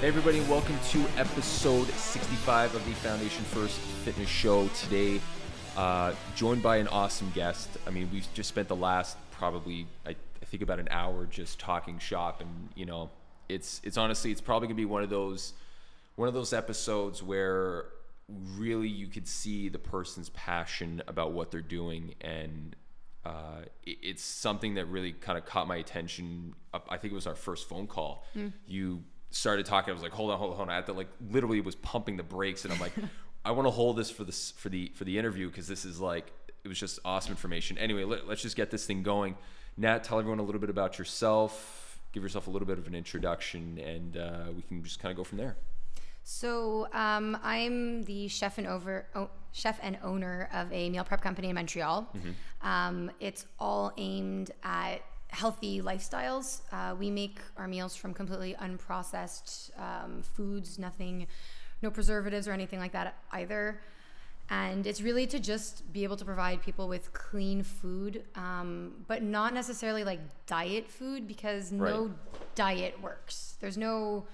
Hey everybody, welcome to episode 65 of the Foundation First Fitness Show. Today, uh, joined by an awesome guest. I mean, we've just spent the last probably, I, I think, about an hour just talking shop, and you know, it's it's honestly, it's probably gonna be one of those one of those episodes where really you could see the person's passion about what they're doing and uh, it, it's something that really kind of caught my attention. I think it was our first phone call. You started talking. I was like, hold on, hold on, hold on. I had to like literally was pumping the brakes, and I'm like, I want to hold this for this for the for the interview because this is like it was just awesome information. Anyway, let, let's just get this thing going. Nat, tell everyone a little bit about yourself. Give yourself a little bit of an introduction, and uh, we can just kind of go from there. So um, I'm the chef and over oh, chef and owner of a meal prep company in Montreal. Um, it's all aimed at healthy lifestyles. Uh, we make our meals from completely unprocessed um, foods, nothing, no preservatives or anything like that either. And it's really to just be able to provide people with clean food, um, but not necessarily like diet food because no diet works. There's no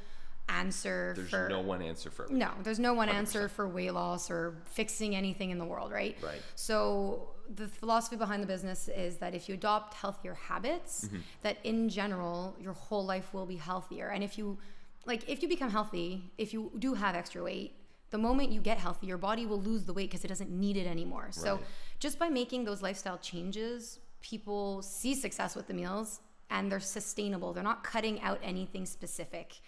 answer There's for no one answer for everything. no, there's no one answer for weight loss or fixing anything in the world, right? Right. So the philosophy behind the business is that if you adopt healthier habits, Mm-hmm. that in general your whole life will be healthier. And if you like if you become healthy, if you do have extra weight, the moment you get healthy, your body will lose the weight because it doesn't need it anymore. So just by making those lifestyle changes, people see success with the meals and they're sustainable. They're not cutting out anything specific.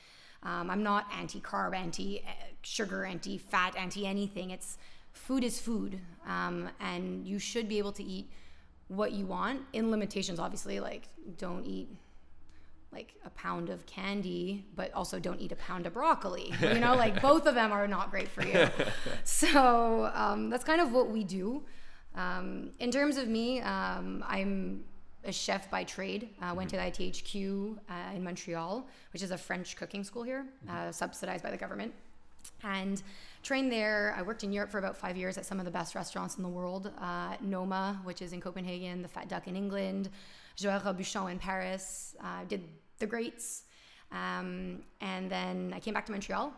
Um, I'm not anti carb, anti sugar, anti fat, anti anything. It's food is food. Um, and you should be able to eat what you want in limitations, obviously. Like, don't eat like a pound of candy, but also don't eat a pound of broccoli. You know, like both of them are not great for you. So um, that's kind of what we do. Um, in terms of me, um, I'm a chef by trade. I went to the ITHQ uh, in Montreal, which is a French cooking school here, uh, subsidized by the government. And trained there. I worked in Europe for about five years at some of the best restaurants in the world. Uh, Noma, which is in Copenhagen, the Fat Duck in England, Joël Robuchon in Paris. Uh, did the greats. Um, and then I came back to Montreal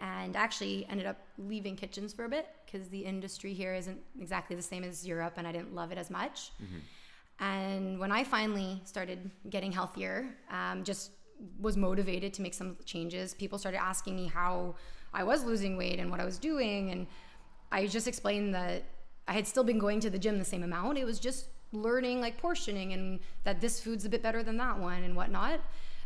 and actually ended up leaving kitchens for a bit because the industry here isn't exactly the same as Europe and I didn't love it as much. And when I finally started getting healthier, um, just was motivated to make some changes, people started asking me how I was losing weight and what I was doing. And I just explained that I had still been going to the gym the same amount. It was just learning like portioning and that this food's a bit better than that one and whatnot.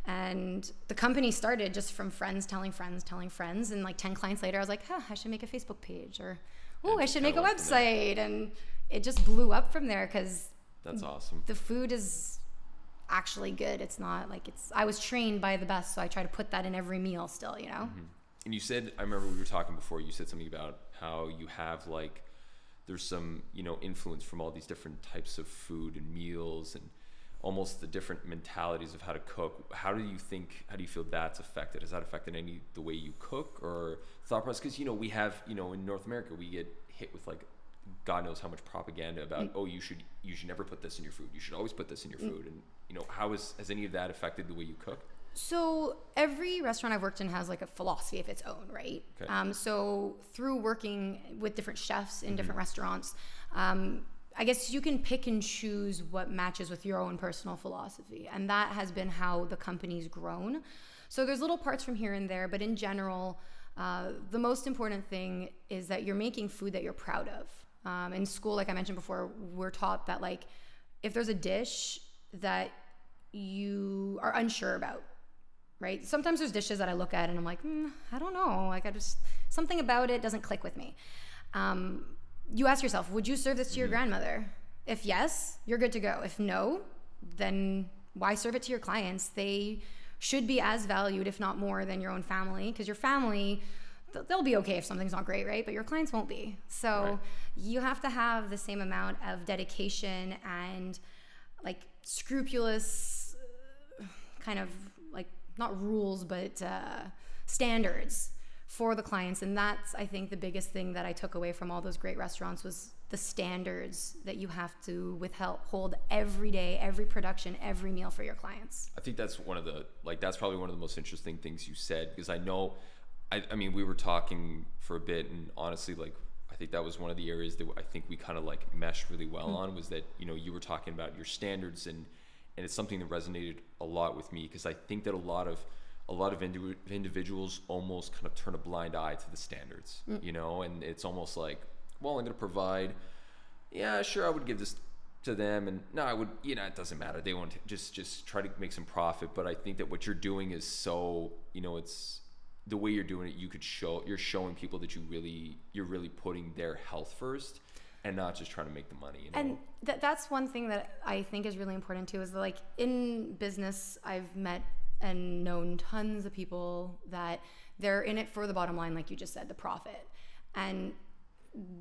And the company started just from friends telling friends, telling friends. And like 10 clients later, I was like, huh, I should make a Facebook page or, oh, I should make a kinda went from there. website. And it just blew up from there because That's awesome. the food is actually good. It's not like it's, I was trained by the best. So I try to put that in every meal still, you know? Mm-hmm. And you said, I remember we were talking before. You said something about how you have like, there's some you know influence from all these different types of food and meals and almost the different mentalities of how to cook. How do you think? How do you feel that's affected? Has that affected any the way you cook or thought process? Because you know we have you know in North America we get hit with like. God knows how much propaganda about oh you should you should never put this in your food you should always put this in your food and you know how is has any of that affected the way you cook So every restaurant I've worked in has like a philosophy of its own, right? Okay. Um, so through working with different chefs in different restaurants, um, I guess you can pick and choose what matches with your own personal philosophy, and that has been how the company's grown. So there's little parts from here and there, but in general, uh, the most important thing is that you're making food that you're proud of. Um, in school, like I mentioned before, we're taught that like if there's a dish that you are unsure about, right? Sometimes there's dishes that I look at and I'm like, mm, I don't know. Like I just something about it doesn't click with me. Um, you ask yourself, would you serve this to your grandmother? If yes, you're good to go. If no, then why serve it to your clients? They should be as valued, if not more, than your own family, because your family they'll be okay if something's not great, right? But your clients won't be. So Right. you have to have the same amount of dedication and like scrupulous kind of like not rules but uh, standards for the clients and that's i think the biggest thing that i took away from all those great restaurants was the standards that you have to withhold hold every day, every production, every meal for your clients. I think that's one of the like that's probably one of the most interesting things you said because I know, I, I mean we were talking for a bit and honestly like I think that was one of the areas that I think we kind of like meshed really well mm. on was that you know you were talking about your standards and and it's something that resonated a lot with me because I think that a lot of a lot of indi- individuals almost kind of turn a blind eye to the standards, mm. you know, and it's almost like, well, I'm going to provide. Yeah, sure, I would give this to them, and no, I would. You know, it doesn't matter. They want to just just try to make some profit. But I think that what you're doing is so, you know, it's the way you're doing it. You could show you're showing people that you really you're really putting their health first, and not just trying to make the money. You know? And th- that's one thing that I think is really important too is that, like in business, I've met and known tons of people that they're in it for the bottom line, like you just said, the profit. And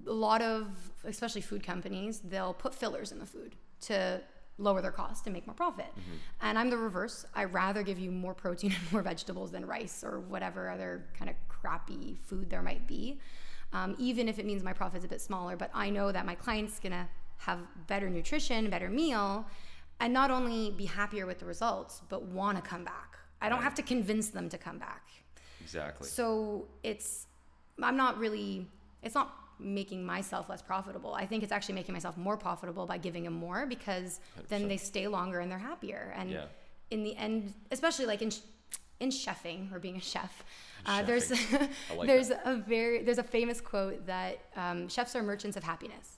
a lot of, especially food companies, they'll put fillers in the food to lower their cost and make more profit. And I'm the reverse. I rather give you more protein and more vegetables than rice or whatever other kind of crappy food there might be. Um, even if it means my profit's a bit smaller, but I know that my client's gonna have better nutrition, better meal, and not only be happier with the results, but want to come back. I don't have to convince them to come back. exactly. So it's, I'm not really, it's not making myself less profitable. I think it's actually making myself more profitable by giving them more because then 100%. they stay longer and they're happier. And Yeah. in the end, especially like in, in chefing or being a chef, uh, there's like there's a very there's a famous quote that um, chefs are merchants of happiness.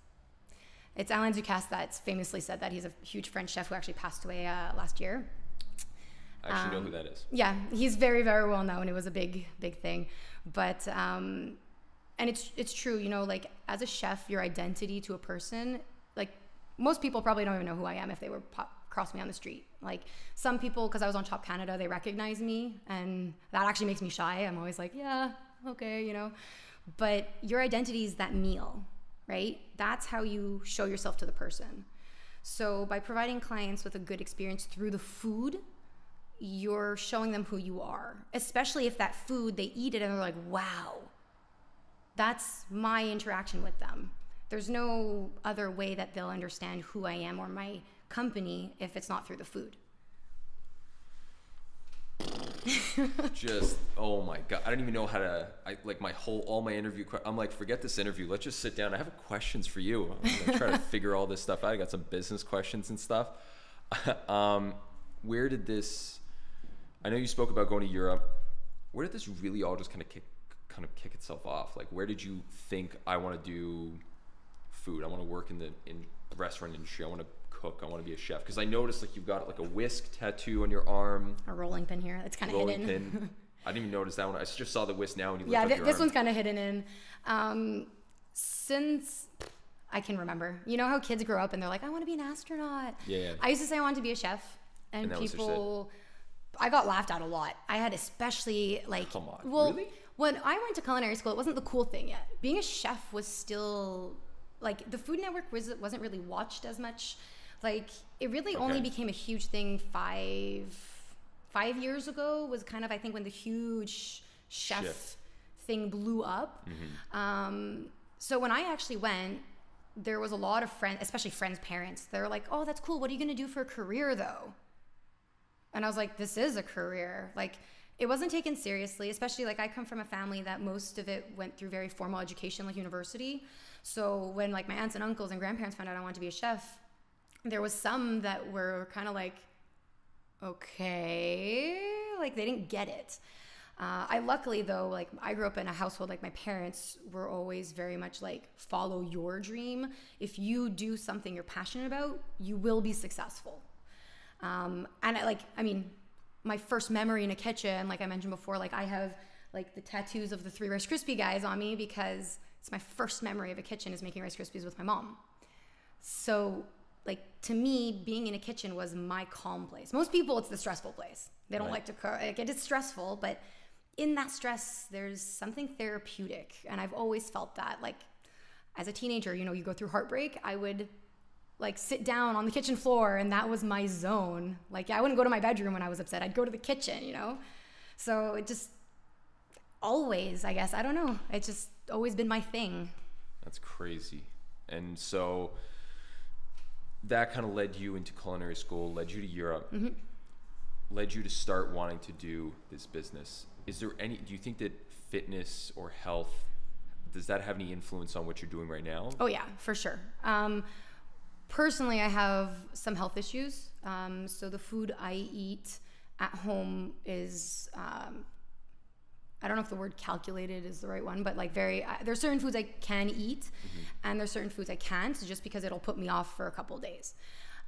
It's Alain Ducasse that's famously said that he's a huge French chef who actually passed away uh, last year. I actually um, know who that is. Yeah, he's very, very well known. It was a big, big thing. But um, and it's it's true. You know, like as a chef, your identity to a person, like most people probably don't even know who I am if they were pop, cross me on the street. Like some people, because I was on Top Canada, they recognize me, and that actually makes me shy. I'm always like, yeah, okay, you know. But your identity is that meal, right? That's how you show yourself to the person. So by providing clients with a good experience through the food, you're showing them who you are, especially if that food they eat it and they're like, wow, that's my interaction with them. There's no other way that they'll understand who I am or my company if it's not through the food. just oh my god i don't even know how to i like my whole all my interview i'm like forget this interview let's just sit down i have questions for you i'm gonna try to figure all this stuff out i got some business questions and stuff um where did this i know you spoke about going to europe where did this really all just kind of kick kind of kick itself off like where did you think i want to do food i want to work in the in the restaurant industry i want to cook i want to be a chef because i noticed like you've got like a whisk tattoo on your arm A rolling pin here. It's kind of hidden. pin. I didn't even notice that one. I just saw the whisk now when you yeah, th- this arm. one's kind of hidden in. Um, since I can remember, you know how kids grow up and they're like, I want to be an astronaut. Yeah, yeah. I used to say I wanted to be a chef, and, And people, I got laughed at a lot. I had especially like, Come on, well, really? When I went to culinary school, it wasn't the cool thing yet. Being a chef was still like the Food Network was wasn't really watched as much. Like it really only became a huge thing five five years ago was kind of I think when the huge chef Shift. thing blew up. Um, so when I actually went, there was a lot of friends, especially friends' parents. They're like, "Oh, that's cool. What are you gonna do for a career, though?" And I was like, "This is a career." Like, it wasn't taken seriously. Especially like I come from a family that most of it went through very formal education, like university. So when like my aunts and uncles and grandparents found out I wanted to be a chef, there was some that were kind of like, okay, like they didn't get it. Uh, I luckily though, like I grew up in a household like my parents were always very much like follow your dream. If you do something you're passionate about, you will be successful. Um, and I, like, I mean, my first memory in a kitchen, like I mentioned before, like I have like the tattoos of the three Rice Krispie guys on me because it's my first memory of a kitchen is making Rice Krispies with my mom. So, like to me, being in a kitchen was my calm place. Most people, it's the stressful place. They don't Right. like to cook. Like, it is stressful, but in that stress, there's something therapeutic, and I've always felt that. Like as a teenager, you know, you go through heartbreak. I would like sit down on the kitchen floor, and that was my zone. Like I wouldn't go to my bedroom when I was upset. I'd go to the kitchen, you know. So it just always, I guess, I don't know. It's just always been my thing. That's crazy. And so that kind of led you into culinary school, led you to Europe, led you to start wanting to do this business. Is there any, do you think that fitness or health, does that have any influence on what you're doing right now? Oh yeah, for sure. Um, personally, I have some health issues. Um, so the food I eat at home is, um, I don't know if the word calculated is the right one, but like very, uh, there's certain foods I can eat, and there's certain foods I can't, just because it'll put me off for a couple days.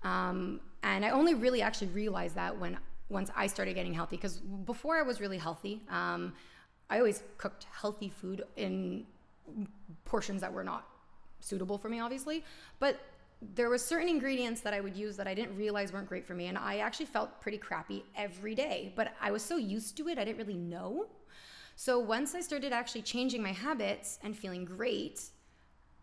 Um, and I only really actually realized that when once I started getting healthy, because before I was really healthy, um, I always cooked healthy food in portions that were not suitable for me obviously but there was certain ingredients that i would use that i didn't realize weren't great for me and i actually felt pretty crappy every day but i was so used to it i didn't really know so once i started actually changing my habits and feeling great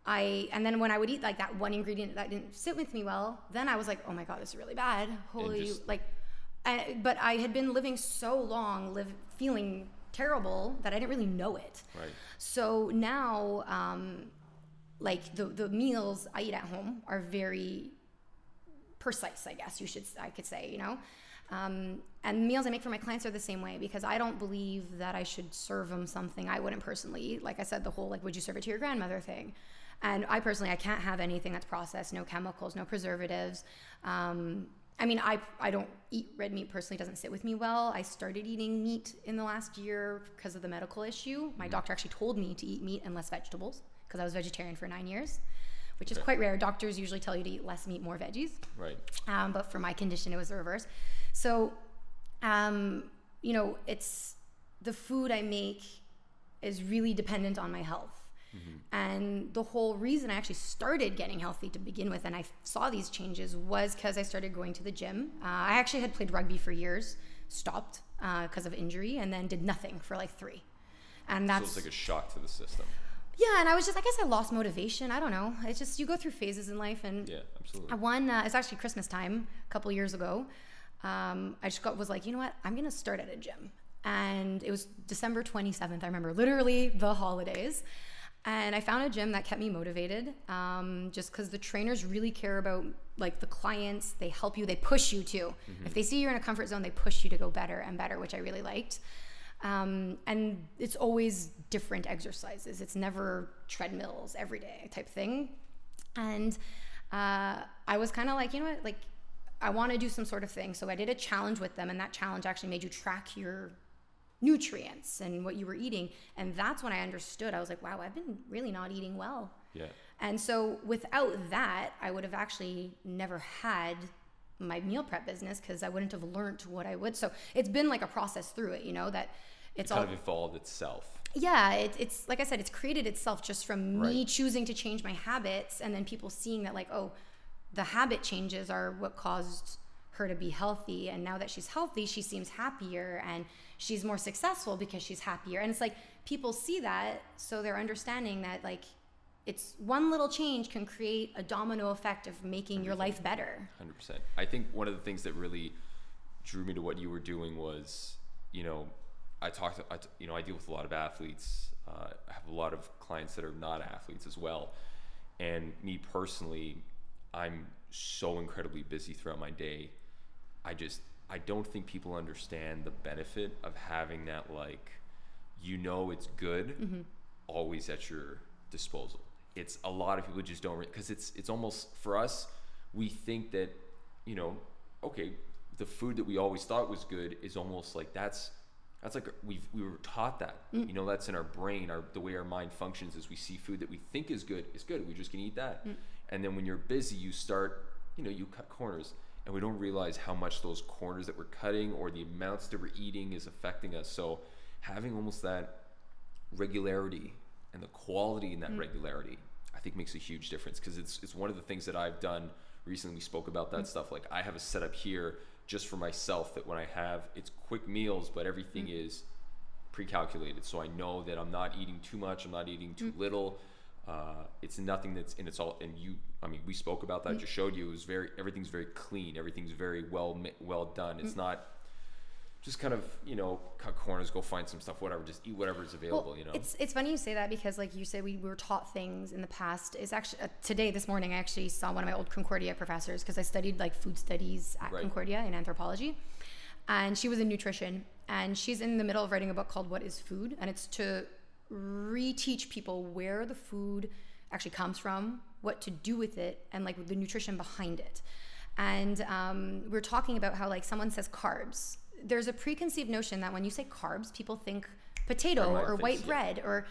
I and then when I would eat like that one ingredient that didn't sit with me well, then I was like, oh my god, this is really bad. Holy, just- like, I, but I had been living so long, live feeling terrible that I didn't really know it. Right. So now, um, like the the meals I eat at home are very precise. I guess you should I could say, you know. Um, and meals I make for my clients are the same way because I don't believe that I should serve them something I wouldn't personally eat. Like I said, the whole like would you serve it to your grandmother thing. And I personally I can't have anything that's processed, no chemicals, no preservatives. Um, I mean, I I don't eat red meat personally. Doesn't sit with me well. I started eating meat in the last year because of the medical issue. My doctor actually told me to eat meat and less vegetables because I was vegetarian for nine years, which is quite rare. Doctors usually tell you to eat less meat, more veggies. Right. Um, but for my condition, it was the reverse. So, um, you know, it's the food I make is really dependent on my health. And the whole reason I actually started getting healthy to begin with, and I saw these changes, was because I started going to the gym. Uh, I actually had played rugby for years, stopped because of injury, and then did nothing for like three. And So that's it's like a shock to the system. Yeah. And I was just, I guess I lost motivation. I don't know. It's just you go through phases in life, and Yeah, absolutely. I won. Uh, it's actually Christmas time a couple years ago. Um, I just got was like, you know what? I'm gonna start at a gym, and it was December 27th. I remember literally the holidays, and I found a gym that kept me motivated. Um, just because the trainers really care about like the clients, they help you, they push you to. If they see you're in a comfort zone, they push you to go better and better, which I really liked. Um, and it's always different exercises. It's never treadmills every day type thing. And uh, I was kind of like, you know what, like I want to do some sort of thing. So I did a challenge with them, and that challenge actually made you track your nutrients and what you were eating. And that's when I understood. I was like, wow, I've been really not eating well. Yeah. And so without that, I would have actually never had my meal prep business because I wouldn't have learned what I would. So it's been like a process through it, you know, that it's Kind all of evolved itself. yeah it, it's like i said it's created itself just from me choosing to change my habits and then people seeing that like oh the habit changes are what caused her to be healthy and now that she's healthy she seems happier and she's more successful because she's happier and it's like people see that so they're understanding that like it's one little change can create a domino effect of making your life better Hundred percent. I think one of the things that really drew me to what you were doing was, you know, I talked, I, t- you know, I deal with a lot of athletes. Uh, I have a lot of clients that are not athletes as well, and me personally, I'm so incredibly busy throughout my day. I just, I don't think people understand the benefit of having that, like, you know, it's good, always at your disposal. It's a lot of people just don't because it's it's almost for us. We think that you know, okay, the food that we always thought was good is almost like that's that's like we we were taught that. Mm. You know, that's in our brain. Our the way our mind functions is we see food that we think is good is good. We just can eat that. Mm. And then when you're busy, you start you know you cut corners, and we don't realize how much those corners that we're cutting or the amounts that we're eating is affecting us. So having almost that regularity and the quality in that mm. regularity i think makes a huge difference because it's, it's one of the things that i've done recently we spoke about that mm-hmm. stuff like i have a setup here just for myself that when i have it's quick meals but everything mm-hmm. is pre-calculated. So i know that i'm not eating too much i'm not eating too mm-hmm. little uh, it's nothing that's and it's all and you i mean we spoke about that I just showed you it was very everything's very clean everything's very well well done. It's not just kind of you know cut corners, go find some stuff, whatever. Just eat whatever is available. you know. It's it's funny you say that because like you said we were taught things in the past. it's actually uh, today this morning I actually saw one of my old Concordia professors because I studied like food studies at Right. Concordia in anthropology, and she was in nutrition and she's in the middle of writing a book called What Is Food and it's to reteach people where the food actually comes from, what to do with it, and like the nutrition behind it. And um, we're talking about how like someone says carbs. There's a preconceived notion that when you say carbs, people think potato or white yeah. bread or,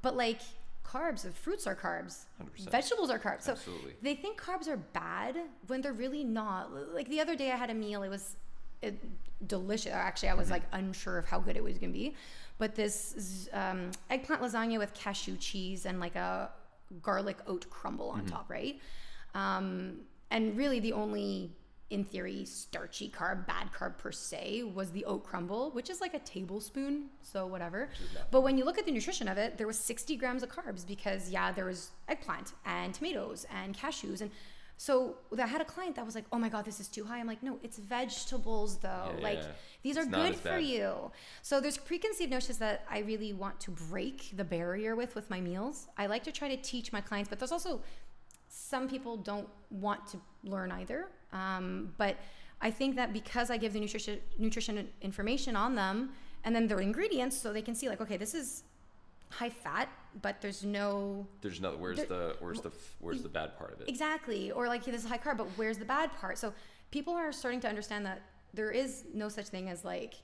but like carbs, of fruits are carbs, 100%. vegetables are carbs. So Absolutely. they think carbs are bad when they're really not. Like the other day, I had a meal. It was it, delicious. Actually, I was like unsure of how good it was gonna be, but this um, eggplant lasagna with cashew cheese and like a garlic oat crumble on top, right? Um, and really, the only in theory starchy carb, bad carb per se, was the oat crumble, which is like a tablespoon, so whatever. But when you look at the nutrition of it, there was 60 grams of carbs because yeah, there was eggplant and tomatoes and cashews and so I had a client that was like, "Oh my god, this is too high." I'm like, "No, it's vegetables though. Yeah, like yeah. these are It's good for you." So there's preconceived notions that I really want to break the barrier with with my meals. I like to try to teach my clients, but there's also some people don't want to learn either. Um, but I think that because I give the nutrition nutrition information on them and then their ingredients, so they can see like, okay, this is high fat, but there's no There's no where's There- the where's the where's the bad part of it? exactly, or like this is high carb, but where's the bad part? So people are starting to understand that there is no such thing as like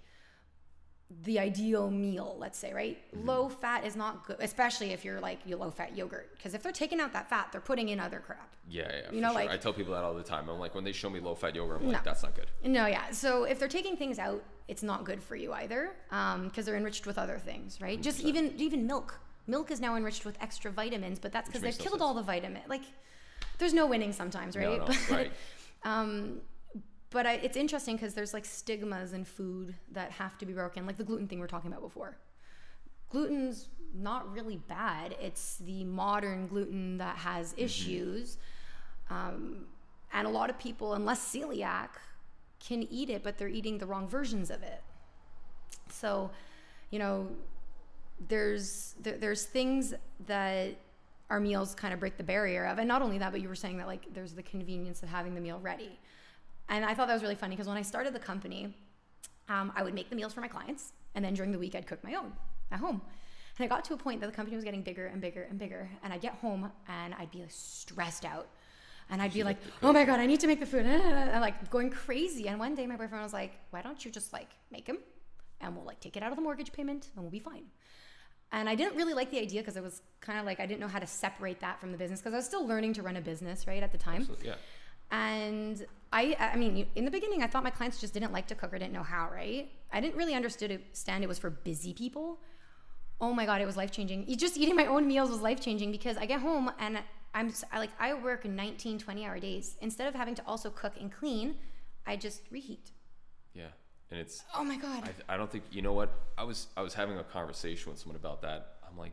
the ideal meal, let's say, right? Mm-hmm. Low fat is not good, especially if you're like you low fat yogurt, because if they're taking out that fat, they're putting in other crap. Yeah, yeah. You know, sure. like- I tell people that all the time. I'm like, when they show me low fat yogurt, I'm like, No. that's not good. No, yeah. So if they're taking things out, it's not good for you either, because they're enriched with other things, right? Just even even milk. Milk is now enriched with extra vitamins, but that's because they've no killed sense. all the vitamin. Like, there's no winning sometimes, right? No, no, but, right. um, but I, it's interesting because there's like stigmas in food that have to be broken, like the gluten thing we are talking about before. Gluten's not really bad. It's the modern gluten that has Mm-hmm. issues. Um, and a lot of people, unless celiac, can eat it, but they're eating the wrong versions of it. So, you know, there's there, there's things that our meals kind of break the barrier of, and not only that, but you were saying that like there's the convenience of having the meal ready, and I thought that was really funny because when I started the company, um, I would make the meals for my clients, and then during the week I'd cook my own at home. And I got to a point that the company was getting bigger and bigger and bigger, and I'd get home and I'd be like, stressed out. And I'd be like, oh my God, I need to make the food. And like going crazy. And one day my boyfriend was like, why don't you just like make them and we'll like take it out of the mortgage payment and we'll be fine. And I didn't really like the idea because it was kind of like I didn't know how to separate that from the business because I was still learning to run a business, right, at the time. So, yeah. And I, I mean, in the beginning, I thought my clients just didn't like to cook or didn't know how, right? I didn't really understood it, understand it was for busy people. Oh my God, it was life changing. Just eating my own meals was life changing because I get home and I'm I like, I work 19, 20 hour days. Instead of having to also cook and clean, I just reheat. Yeah. And it's Oh my God. I, I don't think you know what I was I was having a conversation with someone about that. I'm like,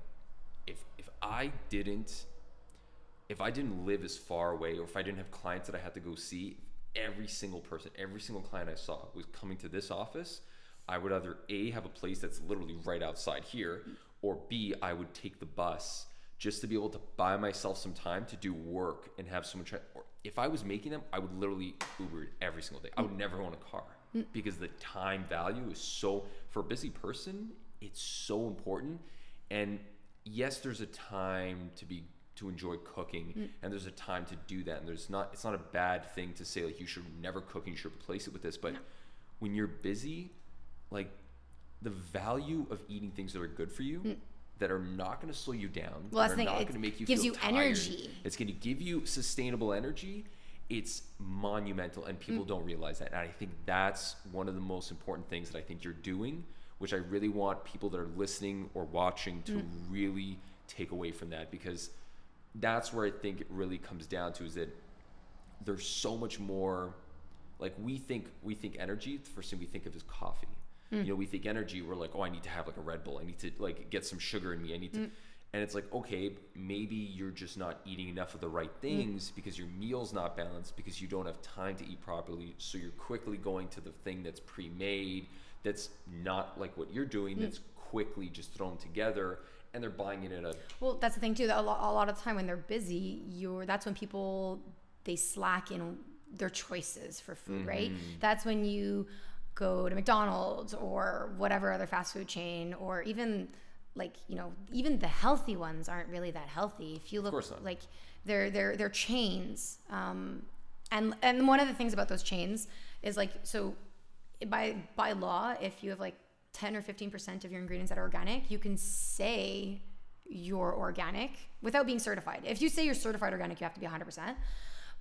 if if I didn't if I didn't live as far away or if I didn't have clients that I had to go see, every single person, every single client I saw was coming to this office, I would either A have a place that's literally right outside here, or B, I would take the bus just to be able to buy myself some time to do work and have someone try or if I was making them, I would literally Uber every single day. I would never own a car because the time value is so for a busy person, it's so important. And yes, there's a time to be to enjoy cooking and there's a time to do that and there's not it's not a bad thing to say like you should never cook and you should replace it with this but when you're busy like the value of eating things that are good for you that are not going to slow you down Well, that are thing, not going to make you gives feel you tired, energy. it's going to give you sustainable energy it's monumental and people Mm. don't realize that and i think that's one of the most important things that i think you're doing which i really want people that are listening or watching to Mm. really take away from that because that's where i think it really comes down to is that there's so much more like we think we think energy the first thing we think of is coffee you know we think energy we're like oh i need to have like a red bull i need to like get some sugar in me i need to And it's like, okay, maybe you're just not eating enough of the right Mm. things because your meal's not balanced because you don't have time to eat properly. So you're quickly going to the thing that's pre-made, that's not like what you're Mm. doing, that's quickly just thrown together, and they're buying it at a Well, that's the thing too. That a lot, a lot of the time when they're busy, you're that's when people they slack in their choices for food, right? That's when you go to McDonald's or whatever other fast food chain, or even like you know, even the healthy ones aren't really that healthy. If you look course not. like they're they're they're chains, um, and and one of the things about those chains is like so by by law, if you have like 10 or 15% of your ingredients that are organic, you can say you're organic without being certified. If you say you're certified organic, you have to be 100%.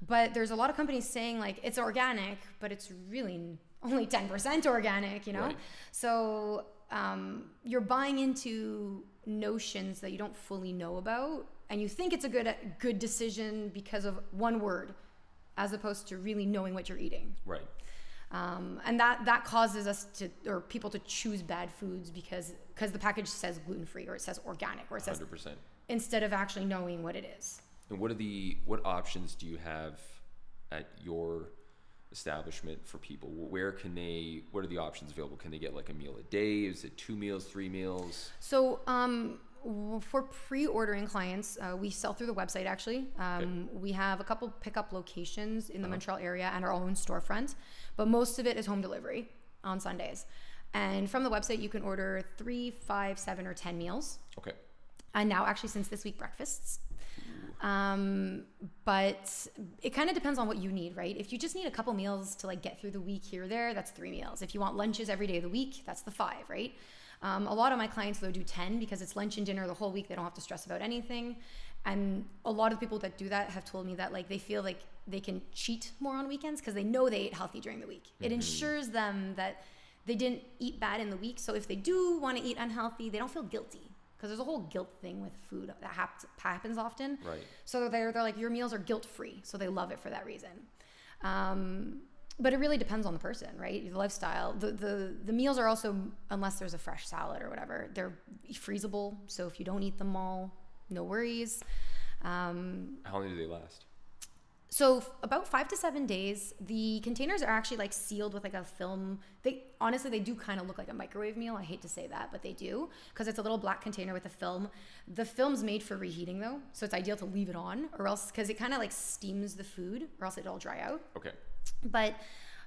But there's a lot of companies saying like it's organic, but it's really only 10% organic, you know? Right. So um, you're buying into notions that you don't fully know about, and you think it's a good good decision because of one word, as opposed to really knowing what you're eating right. Um, and that that causes us to or people to choose bad foods because because the package says gluten free or it says organic or it says Hundred percent. instead of actually knowing what it is. And what are the what options do you have at your establishment for people? Where can they? What are the options available? Can they get like a meal a day? Is it two meals, three meals? So um, for pre-ordering clients, uh, we sell through the website. Actually, um, we have a couple pickup locations in the Montreal area and our own storefront, but most of it is home delivery on Sundays. And from the website, you can order three, five, seven, or ten meals. Okay. and now actually since this week breakfasts um, but it kind of depends on what you need right if you just need a couple meals to like get through the week here or there that's three meals if you want lunches every day of the week that's the five right um, a lot of my clients though do 10 because it's lunch and dinner the whole week they don't have to stress about anything and a lot of people that do that have told me that like they feel like they can cheat more on weekends because they know they ate healthy during the week it ensures them that they didn't eat bad in the week so if they do want to eat unhealthy they don't feel guilty because there's a whole guilt thing with food that hap- happens often. Right. So they're they're like your meals are guilt free, so they love it for that reason. Um, but it really depends on the person, right? The lifestyle. The the the meals are also unless there's a fresh salad or whatever, they're freezable. So if you don't eat them all, no worries. Um, How long do they last? so f- about five to seven days. The containers are actually like sealed with like a film. They honestly they do kind of look like a microwave meal. I hate to say that, but they do because it's a little black container with a film. The film's made for reheating though, so it's ideal to leave it on, or else because it kind of like steams the food, or else it'll dry out. Okay. But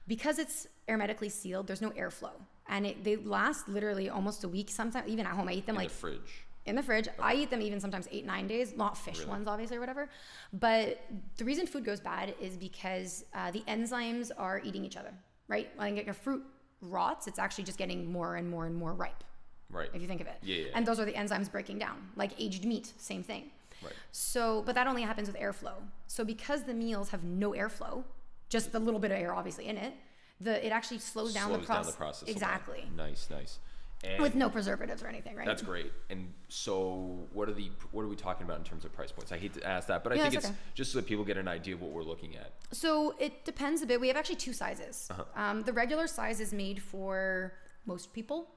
because it's hermetically sealed, there's no airflow, and it, they last literally almost a week. Sometimes even at home, I eat them In like the fridge. in the fridge. I eat them even sometimes eight, nine days, not fish Really? ones, obviously, or whatever. But the reason food goes bad is because uh, the enzymes are eating each other, right? When a fruit rots, it's actually just getting more and more and more ripe, Right. if you think of it. Yeah, yeah. And those are the enzymes breaking down, like aged meat, same thing. Right. So, but that only happens with airflow. So, because the meals have no airflow, just the little bit of air obviously in it, the it actually slows down the process. down the process. Exactly. Nice, nice. And With no preservatives or anything, right? That's great. And so, what are the what are we talking about in terms of price points? I hate to ask that, but I Yeah, think it's it's okay. just so that people get an idea of what we're looking at. So it depends a bit. We have actually two sizes. Uh-huh. Um, the regular size is made for most people.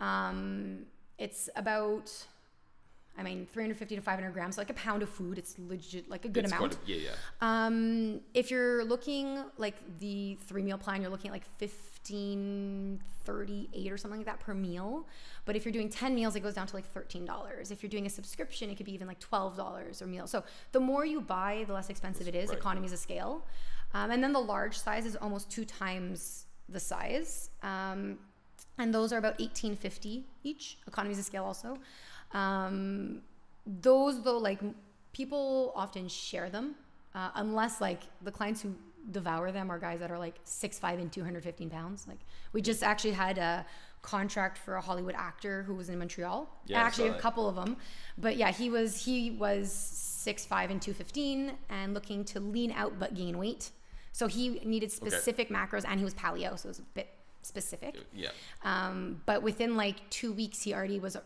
Um, it's about, I mean, 350 to 500 grams, like a pound of food. It's legit, like a good It's amount. a- yeah, yeah. Um, if you're looking like the three meal plan, you're looking at like 15, 38 or something like that per meal. But if you're doing 10 meals, it goes down to like $13. If you're doing a subscription, it could be even like $12 a meal. So the more you buy, the less expensive it is, Right. economies of scale. Um, and then the large size is almost two times the size. Um, and those are about 1850 each, economies of scale also. Um, those though, like people often share them, uh, unless like the clients who devour them are guys that are like six five and 215 pounds. Like we just actually had a contract for a Hollywood actor who was in Montreal. Yeah, actually a couple of them, but yeah, he was he was six five and 215 and looking to lean out but gain weight. So he needed specific macros and he was paleo, so it was a bit specific. Yeah. Um, but within like two weeks, he already was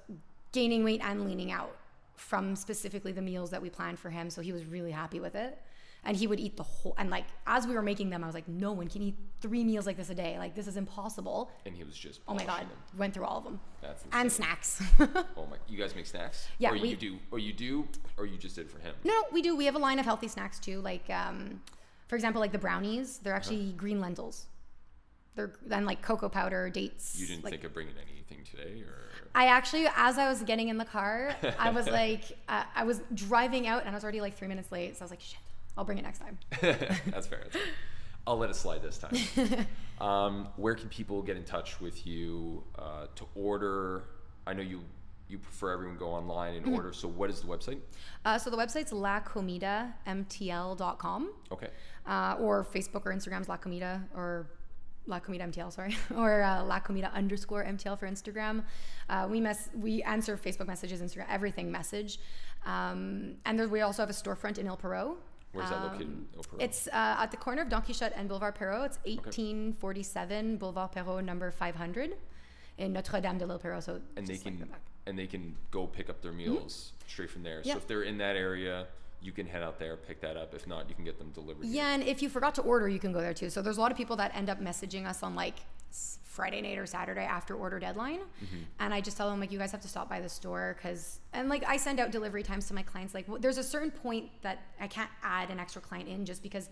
gaining weight and leaning out from specifically the meals that we planned for him. So he was really happy with it. and he would eat the whole and like as we were making them i was like no one can eat three meals like this a day like this is impossible And he was just. oh my god them. went through all of them That's and snacks Oh my! You guys make snacks? Yeah, Or we- you do, or you do, or you just did it for him. no no we do we have a line of healthy snacks too like um for example like the brownies they're Uh-huh. actually green lentils they're then like cocoa powder dates You didn't like, think of bringing anything today, or I actually, as I was getting in the car, I was like, uh, I was driving out and I was already like three minutes late. So I was like, shit, I'll bring it next time. that's fair. That's fair. I'll let it slide this time. um, where can people get in touch with you uh, to order? I know you you prefer everyone go online Mm-hmm. and order. So what is the website? Uh, so the website's lacomidamtl.com Okay. uh, or Facebook or Instagram's La Comida or La Comida MTL, sorry, or uh, La Comida underscore MTL for Instagram. Uh, we mess we answer Facebook messages, Instagram, everything message. Um, and there, we also have a storefront in l'Île Perrot. Where's that located? Um, Il It's uh, at the corner of Don Quixote and Boulevard Perrot. It's 1847 Boulevard Perrot, number 500, in Notre Dame de l'Île Perrot. So and they can and they can go pick up their meals straight from there. Yeah. So if they're in that area, you can head out there, pick that up. If not, you can get them delivered. Yeah, and if you forgot to order, you can go there too. So there's a lot of people that end up messaging us on like Friday night or Saturday after order deadline, mm-hmm. and I just tell them like you guys have to stop by the store because and like I send out delivery times to my clients. Like well, there's a certain point that I can't add an extra client in just because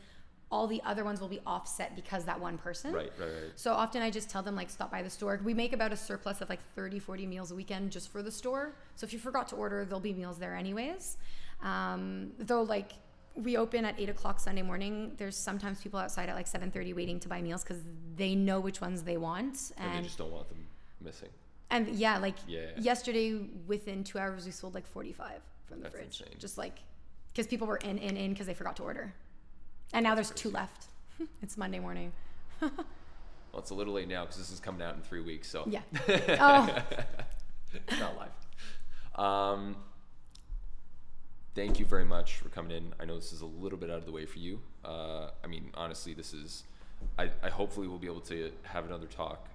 all the other ones will be offset because that one person. Right, right, right. So often I just tell them like stop by the store. We make about a surplus of like 30, 40 meals a weekend just for the store. So if you forgot to order, there'll be meals there anyways. Um, though like we open at eight o'clock Sunday morning. There's sometimes people outside at like 7:30 waiting to buy meals because they know which ones they want. And, And they just don't want them missing. and yeah, like Yeah. yesterday within two hours we sold like 45 from the That's fridge. insane. Just like because people were in in in because they forgot to order. And now That's there's two left. it's Monday morning. Well, it's a little late now because this is coming out in three weeks. So Yeah. Oh. it's not live. Um, thank you very much for coming in. I know this is a little bit out of the way for you. Uh, I mean, honestly, this is. I, I hopefully will be able to have another talk.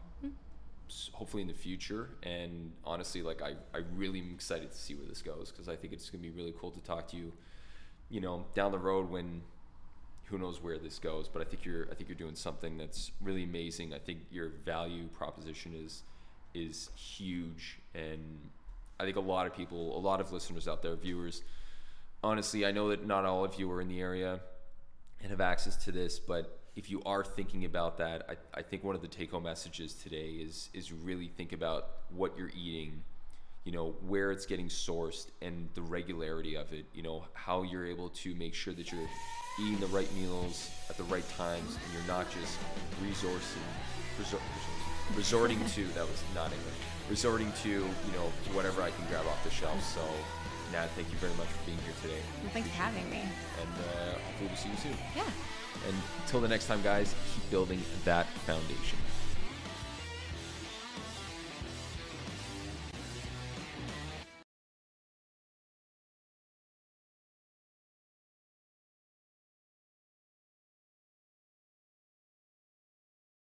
s- Hopefully in the future, and honestly, like I, I really am excited to see where this goes because I think it's gonna be really cool to talk to you. You know, down the road when who knows where this goes but i think you're i think you're doing something that's really amazing i think your value proposition is is huge and i think a lot of people a lot of listeners out there viewers honestly i know that not all of you are in the area and have access to this but if you are thinking about that i, I think one of the take-home messages today is is really think about what you're eating you know where it's getting sourced and the regularity of it you know how you're able to make sure that you're eating the right meals at the right times and you're not just resourcing resor- resorting to that was not english resorting to you know whatever i can grab off the shelf. So Nat, thank you very much for being here today Well, thanks for having me. and uh, hopefully we'll see you soon Yeah. and until the next time guys keep building that foundation